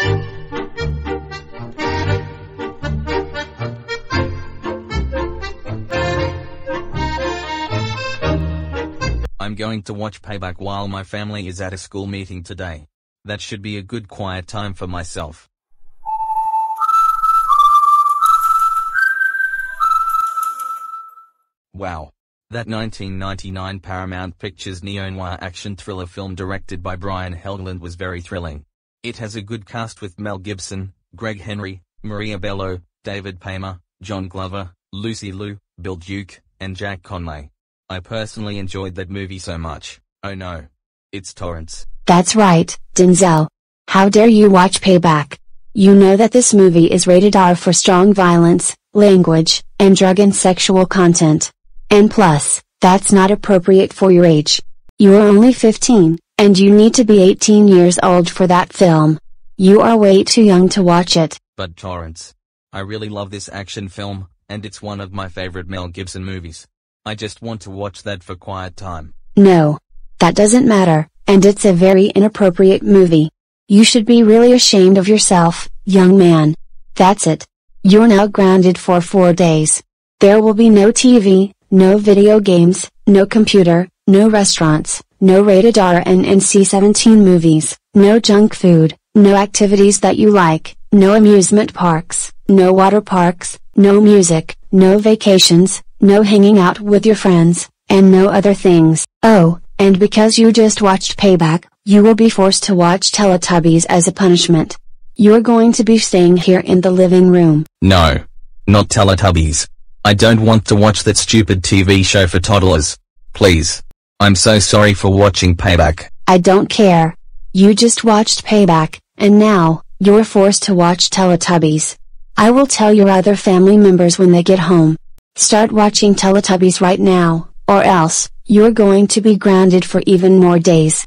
I'm going to watch Payback while my family is at a school meeting today. That should be a good quiet time for myself. Wow. That 1999 Paramount Pictures neo-noir action thriller film directed by Brian Helgeland was very thrilling. It has a good cast with Mel Gibson, Greg Henry, Maria Bello, David Paymer, John Glover, Lucy Liu, Bill Duke, and Jack Conley. I personally enjoyed that movie so much. Oh no. It's Torrance. That's right, Denzel. How dare you watch Payback? You know that this movie is rated R for strong violence, language, and drug and sexual content. And plus, that's not appropriate for your age. You are only 15, and you need to be 18 years old for that film. You are way too young to watch it. But Torrance. I really love this action film, and it's one of my favorite Mel Gibson movies. I just want to watch that for quiet time. No. That doesn't matter, and it's a very inappropriate movie. You should be really ashamed of yourself, young man. That's it. You're now grounded for four days. There will be no TV, no video games, no computer, no restaurants, no rated R and NC-17 movies, no junk food, no activities that you like, no amusement parks, no water parks, no music, no vacations, no hanging out with your friends, and no other things. Oh, and because you just watched Payback, you will be forced to watch Teletubbies as a punishment. You're going to be staying here in the living room. No. Not Teletubbies. I don't want to watch that stupid TV show for toddlers. Please. I'm so sorry for watching Payback. I don't care. You just watched Payback, and now, you're forced to watch Teletubbies. I will tell your other family members when they get home. Start watching Teletubbies right now, or else, you're going to be grounded for even more days.